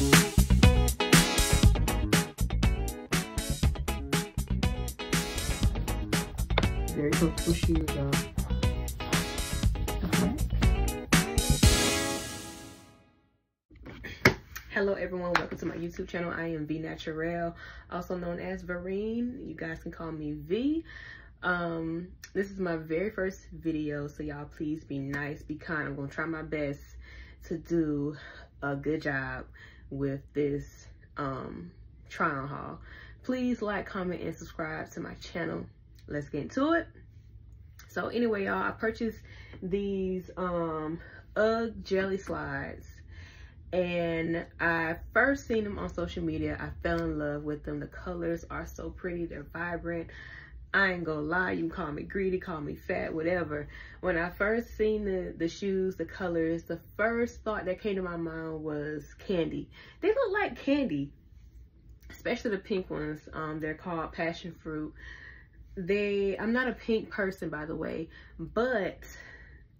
Very comfortable shoes, y'all. Hello everyone, welcome to my YouTube channel. I am V Naturel, also known as Vereen. You guys can call me V. Um, this is my very first video, so y'all please be nice, be kind. I'm gonna try my best to do a good job with this um, try on haul. Please like, comment, and subscribe to my channel. Let's get into it. So anyway, y'all, I purchased these um, UGG jelly slides and I first seen them on social media. I fell in love with them. The colors are so pretty. They're vibrant. I ain't gonna lie, you can call me greedy, call me fat, whatever. When I first seen the, the shoes, the colors, the first thought that came to my mind was candy. They look like candy, especially the pink ones. Um, they're called passion fruit. They, I'm not a pink person, by the way, but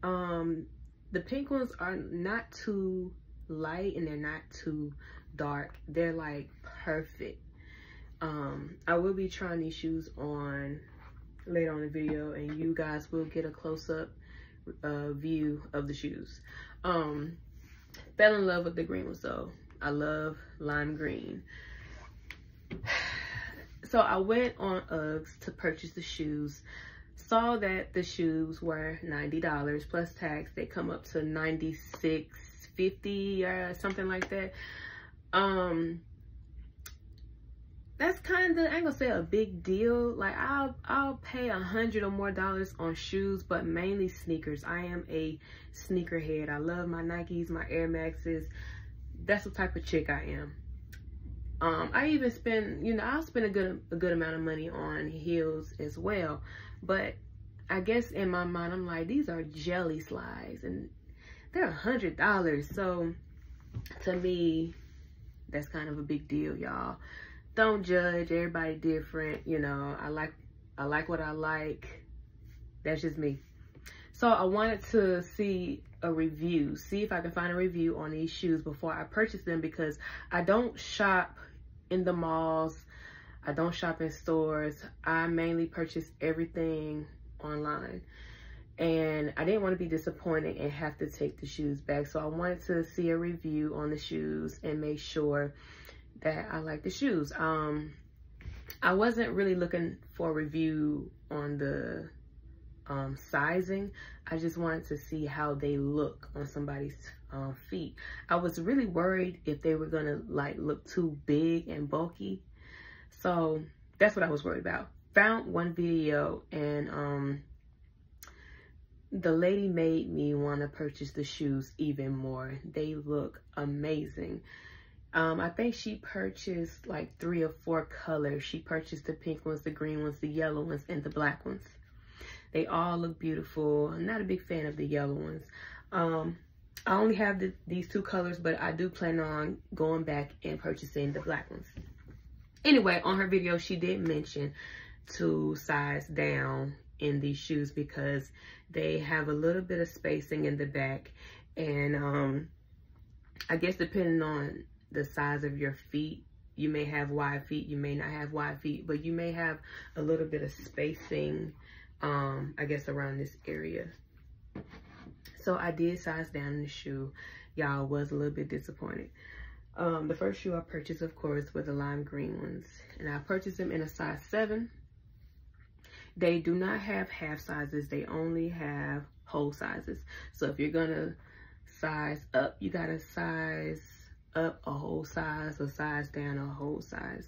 um, the pink ones are not too light and they're not too dark. They're like perfect um i will be trying these shoes on later on the video and you guys will get a close-up uh, view of the shoes. Um fell in love with the green ones though. I love lime green. So i went on uggs to purchase the shoes. Saw that the shoes were 90 dollars plus tax. They come up to 96 50 or something like that. Um that's kind of, I ain't gonna say a big deal. Like I'll, I'll pay a hundred or more dollars on shoes, but mainly sneakers. I am a sneakerhead. I love my Nikes, my Air Maxes. That's the type of chick I am. Um, I even spend, you know, I'll spend a good, a good amount of money on heels as well. But I guess in my mind, I'm like, these are jelly slides and they're a hundred dollars. So to me, that's kind of a big deal, y'all don't judge. Everybody different you know. I like i like what i like. That's just me. So i wanted to see a review see if i can find a review on these shoes before i purchase them because i don't shop in the malls. I don't shop in stores. I mainly purchase everything online. And I didn't want to be disappointed and have to take the shoes back. So I wanted to see a review on the shoes and make sure that I like the shoes. Um, I wasn't really looking for a review on the um, sizing. I just wanted to see how they look on somebody's um, feet. I was really worried if they were gonna like look too big and bulky. So that's what I was worried about. Found one video and um, the lady made me want to purchase the shoes even more. They look amazing. Um, I think she purchased like three or four colors. She purchased the pink ones, the green ones, the yellow ones, and the black ones. They all look beautiful. I'm not a big fan of the yellow ones. Um, I only have the, these two colors, but I do plan on going back and purchasing the black ones. Anyway, on her video, she did mention to size down in these shoes because they have a little bit of spacing in the back. And um, I guess depending on the size of your feet. You may have wide feet, you may not have wide feet, but you may have a little bit of spacing, um, I guess, around this area. So I did size down the shoe. Y'all was a little bit disappointed. Um, the first shoe I purchased, of course, were the lime green ones. And I purchased them in a size 7. They do not have half sizes. They only have whole sizes. So if you're going to size up, you got to size up a whole size a size down a whole size.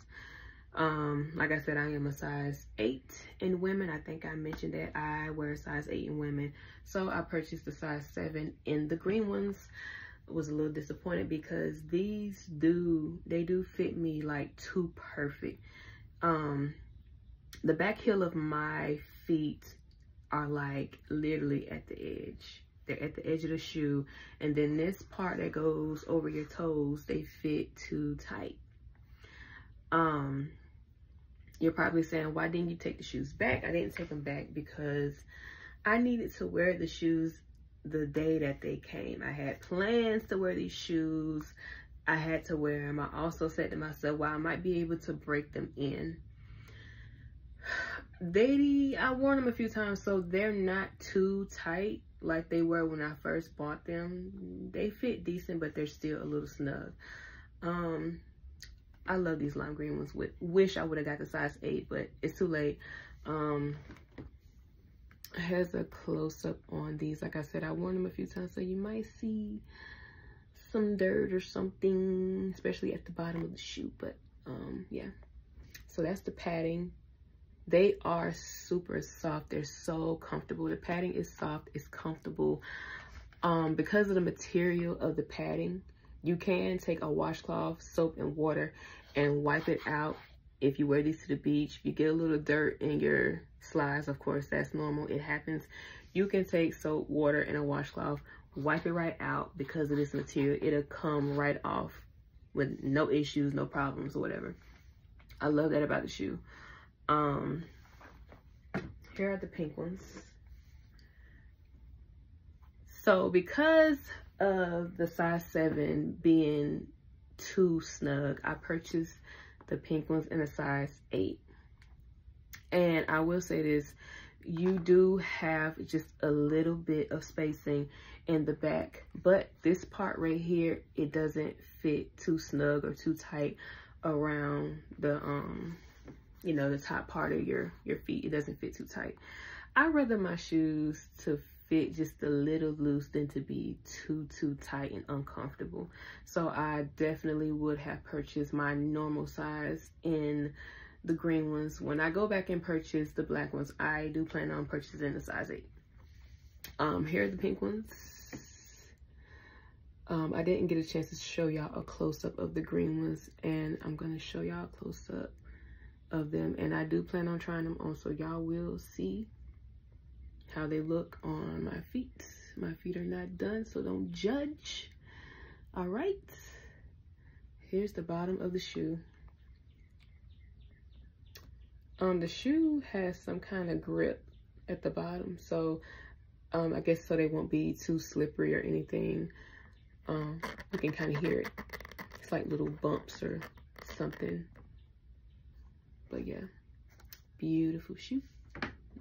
Um, like I said, I am a size 8 in women. I think I mentioned that I wear a size 8 in women. So I purchased the size 7 in the green ones. was a little disappointed because these do, they do fit me like too perfect. Um, the back heel of my feet are like literally at the edge. They're at the edge of the shoe. And then this part that goes over your toes, they fit too tight. Um, you're probably saying, why didn't you take the shoes back? I didn't take them back because I needed to wear the shoes the day that they came. I had plans to wear these shoes I had to wear them. I also said to myself, well, I might be able to break them in. They, I wore them a few times, so they're not too tight like they were when I first bought them. They fit decent, but they're still a little snug. Um, I love these lime green ones. Wish I would have got the size 8, but it's too late. Um, has a close-up on these. Like I said, I worn them a few times, so you might see some dirt or something, especially at the bottom of the shoe. But um, yeah, so that's the padding. They are super soft. They're so comfortable. The padding is soft. It's comfortable. Um, because of the material of the padding, you can take a washcloth, soap, and water and wipe it out if you wear these to the beach. You get a little dirt in your slides, of course, that's normal. It happens. You can take soap, water, and a washcloth, wipe it right out because of this material. It'll come right off with no issues, no problems, or whatever. I love that about the shoe. Um, here are the pink ones. So because of the size 7 being too snug, I purchased the pink ones in a size 8. And I will say this, you do have just a little bit of spacing in the back. But this part right here, it doesn't fit too snug or too tight around the, um, you know, the top part of your, your feet. It doesn't fit too tight. I rather my shoes to fit just a little loose than to be too, too tight and uncomfortable. So I definitely would have purchased my normal size in the green ones. When I go back and purchase the black ones, I do plan on purchasing the size 8. Um, here are the pink ones. Um, I didn't get a chance to show y'all a close-up of the green ones, and I'm going to show y'all a close-up of them. And I do plan on trying them on, so y'all will see how they look on my feet. My feet are not done, so don't judge. All right. Here's the bottom of the shoe. Um, the shoe has some kind of grip at the bottom, so um, I guess so they won't be too slippery or anything. Um, you can kind of hear it. It's like little bumps or something. But yeah, beautiful shoe.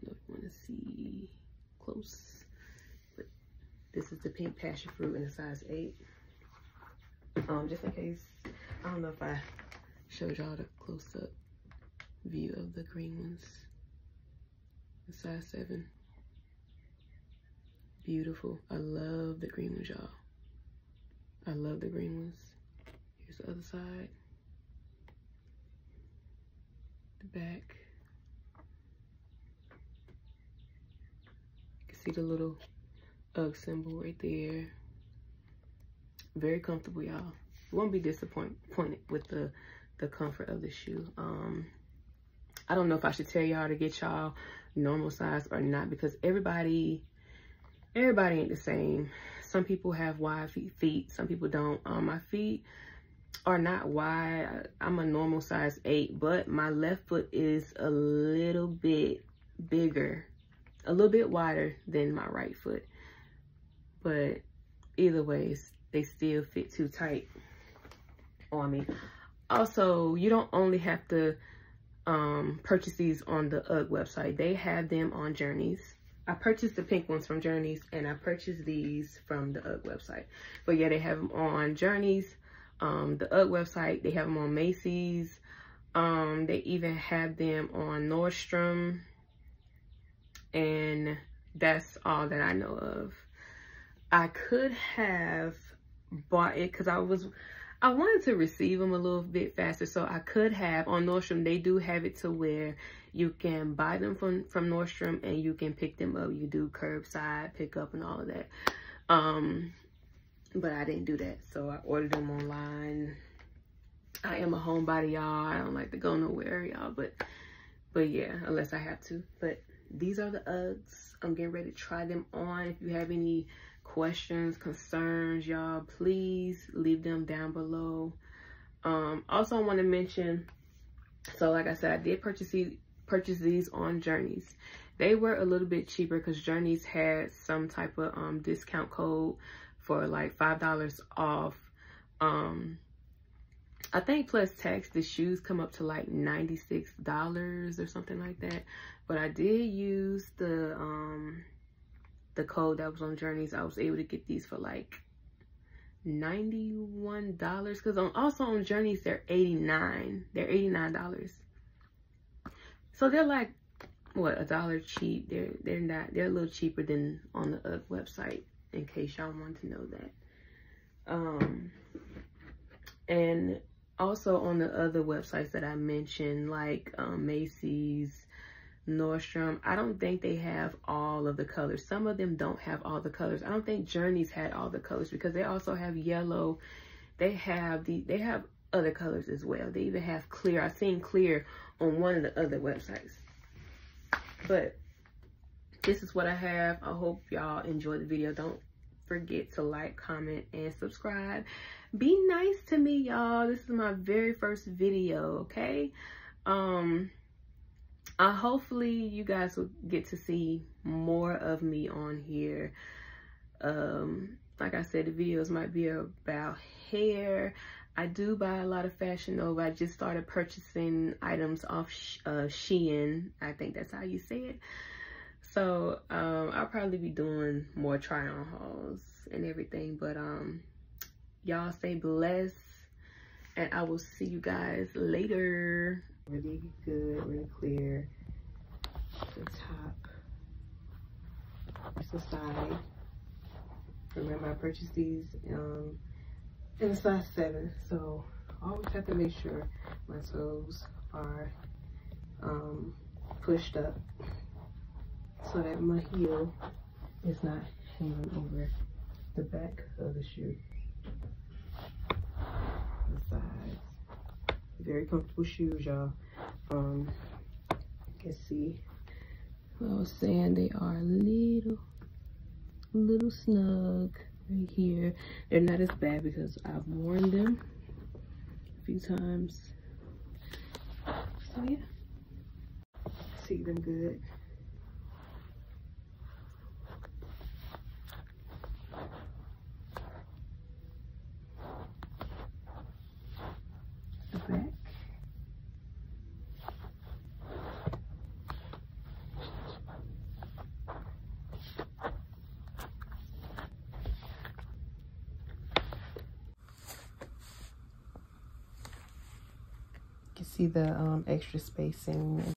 You want to see close. But this is the pink passion fruit in a size 8. Um, just in case, I don't know if I showed y'all the close-up view of the green ones. The size 7. Beautiful. I love the green ones, y'all. I love the green ones. Here's the other side. The can see the little UGG symbol right there. Very comfortable, y'all. Won't be disappointed with the, the comfort of the shoe. Um, I don't know if I should tell y'all to get y'all normal size or not because everybody, everybody ain't the same. Some people have wide feet, feet some people don't. Um, my feet are not wide. I'm a normal size 8, but my left foot is a little bit bigger a little bit wider than my right foot. But either ways, they still fit too tight on me. Also, you don't only have to um, purchase these on the UGG website. They have them on Journeys. I purchased the pink ones from Journeys and I purchased these from the UGG website. But yeah, they have them on Journeys, um, the UGG website. They have them on Macy's. Um, they even have them on Nordstrom and that's all that I know of. I could have bought it because I was, I wanted to receive them a little bit faster. So I could have, on Nordstrom, they do have it to where you can buy them from, from Nordstrom and you can pick them up. You do curbside pickup and all of that. Um, but I didn't do that. So I ordered them online. I am a homebody, y'all. I don't like to go nowhere, y'all. But, but yeah, unless I have to. But these are the Uggs. I'm getting ready to try them on. If you have any questions, concerns, y'all, please leave them down below. Um, also, I want to mention, so like I said, I did purchase these, purchase these on Journeys. They were a little bit cheaper because Journeys had some type of um, discount code for like $5 off um, I think plus tax, the shoes come up to like $96 or something like that. But I did use the um the code that was on Journeys. I was able to get these for like $91 because on also on Journeys they're 89 they're $89 so they're like what a dollar cheap they're they're not they're a little cheaper than on the UGG website in case y'all want to know that um and also on the other websites that I mentioned like um, Macy's Nordstrom. I don't think they have all of the colors. Some of them don't have all the colors. I don't think Journeys had all the colors because they also have yellow. They have the they have other colors as well. They even have clear. I've seen clear on one of the other websites. But this is what I have. I hope y'all enjoy the video. Don't forget to like, comment, and subscribe. Be nice to me, y'all. This is my very first video, okay? Um, uh, hopefully you guys will get to see more of me on here. Um, like I said, the videos might be about hair. I do buy a lot of Fashion Nova. I just started purchasing items off uh, Shein. I think that's how you say it. So um, I'll probably be doing more try on hauls and everything. But um, y'all stay blessed. And I will see you guys later really good, really clear. The top, the side. Remember, I purchased these um, in a size 7, so I always have to make sure my toes are um, pushed up so that my heel is not hanging over the back of the shoe. The sides. Very comfortable shoes y'all. Um you can see I was saying they are. A little little snug right here. They're not as bad because I've worn them a few times. So yeah. See them good see the um, extra spacing